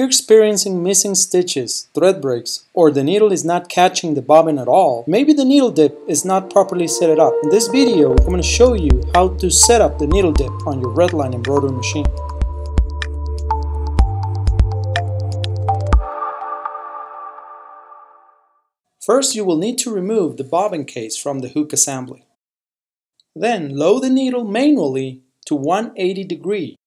you're experiencing missing stitches, thread breaks, or the needle is not catching the bobbin at all, maybe the needle dip is not properly set up. In this video, I'm going to show you how to set up the needle dip on your Redline embroidery machine. First, you will need to remove the bobbin case from the hook assembly. Then, load the needle manually to 180 degree.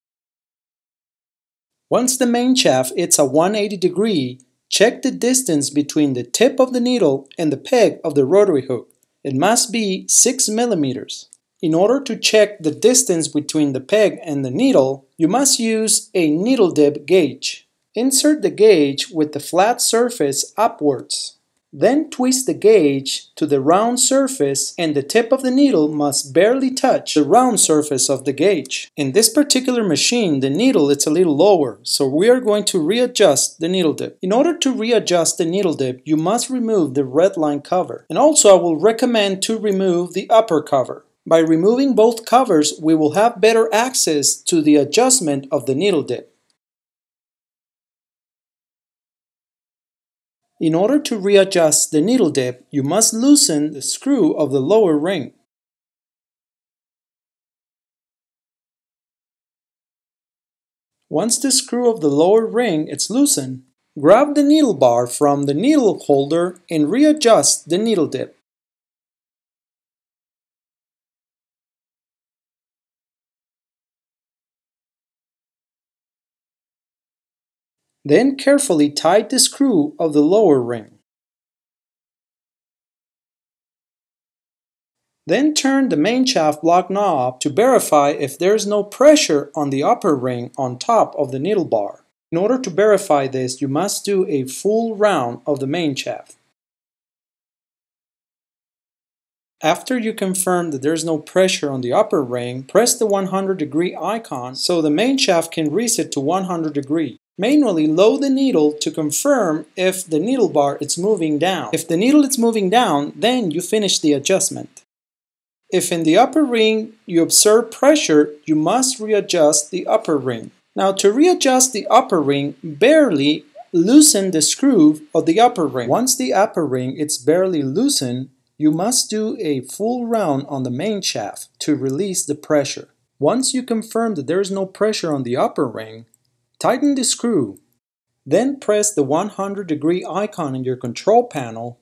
Once the main shaft hits a 180 degree, check the distance between the tip of the needle and the peg of the rotary hook. It must be 6 millimeters. In order to check the distance between the peg and the needle, you must use a needle dip gauge. Insert the gauge with the flat surface upwards. Then twist the gauge to the round surface and the tip of the needle must barely touch the round surface of the gauge. In this particular machine, the needle is a little lower, so we are going to readjust the needle dip. In order to readjust the needle dip, you must remove the red line cover. And also I will recommend to remove the upper cover. By removing both covers, we will have better access to the adjustment of the needle dip. In order to readjust the needle dip, you must loosen the screw of the lower ring. Once the screw of the lower ring is loosened, grab the needle bar from the needle holder and readjust the needle dip. Then carefully tight the screw of the lower ring. Then turn the main shaft block knob to verify if there is no pressure on the upper ring on top of the needle bar. In order to verify this, you must do a full round of the main shaft. After you confirm that there's no pressure on the upper ring, press the 100 degree icon so the main shaft can reset to 100 degree. Manually load the needle to confirm if the needle bar is moving down. If the needle is moving down, then you finish the adjustment. If in the upper ring you observe pressure, you must readjust the upper ring. Now to readjust the upper ring, barely loosen the screw of the upper ring. Once the upper ring is barely loosened, you must do a full round on the main shaft to release the pressure. Once you confirm that there is no pressure on the upper ring, Tighten the screw. Then press the 100 degree icon in your control panel.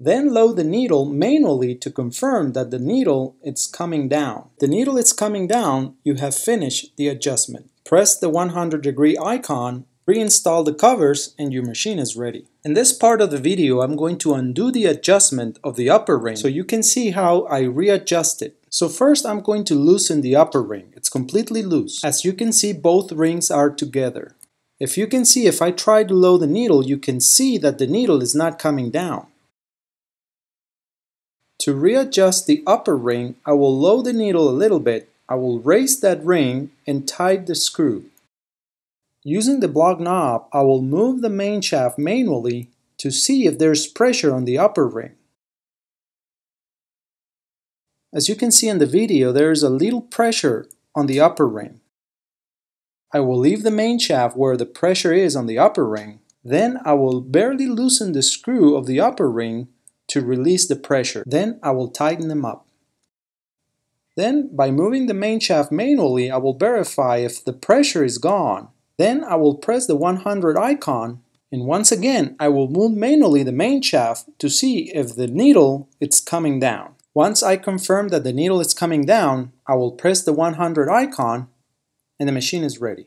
Then load the needle manually to confirm that the needle is coming down. The needle is coming down, you have finished the adjustment. Press the 100 degree icon Reinstall the covers and your machine is ready. In this part of the video, I'm going to undo the adjustment of the upper ring so you can see how I readjust it. So first I'm going to loosen the upper ring. It's completely loose. As you can see, both rings are together. If you can see, if I try to load the needle, you can see that the needle is not coming down. To readjust the upper ring, I will load the needle a little bit. I will raise that ring and tighten the screw. Using the block knob, I will move the main shaft manually to see if there's pressure on the upper ring. As you can see in the video, there is a little pressure on the upper ring. I will leave the main shaft where the pressure is on the upper ring. Then I will barely loosen the screw of the upper ring to release the pressure. Then I will tighten them up. Then, by moving the main shaft manually, I will verify if the pressure is gone then I will press the 100 icon and once again I will move manually the main shaft to see if the needle is coming down. Once I confirm that the needle is coming down, I will press the 100 icon and the machine is ready.